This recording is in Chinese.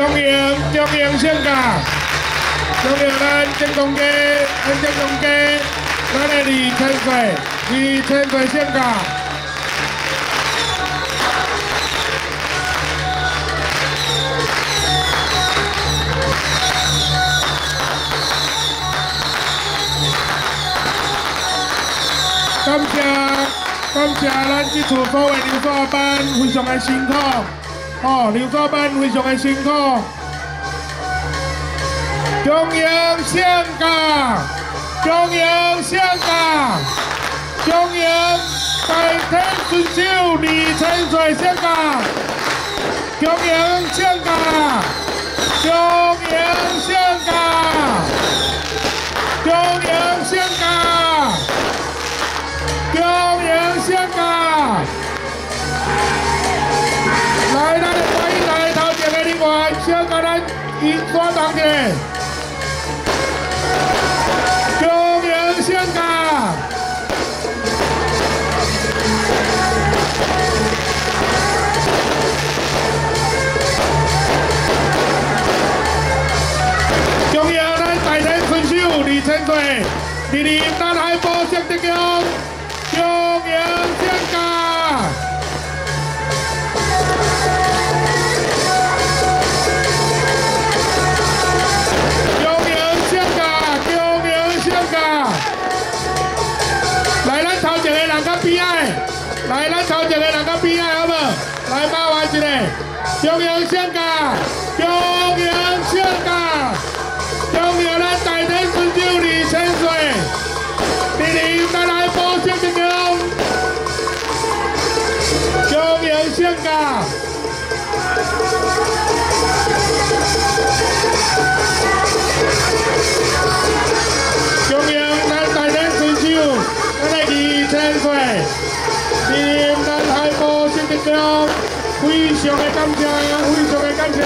中营中营升价，中营咱正公鸡，咱正公鸡，咱的二千岁，二千岁升价。感谢感谢咱这次所有留守班非常的辛苦，哦，刘家班非常的辛苦。中央香港，中央香港，中央百天春秋李千岁香港，中央香港，中央香港，中央香港，中央香港。先甲咱引刷动者。中央升价，中央咱大天顺手二千岁，二二咱海波升得奖。中央升来，咱头一个人较边仔，好无？来，麻烦一个，中央升价，中央升价，中央咱大天顺手二千岁，二二咱来保证一个。中央升价，中央咱大天顺手，咱来二千岁，二咱海波升得奖，非常的感谢，非常的感谢，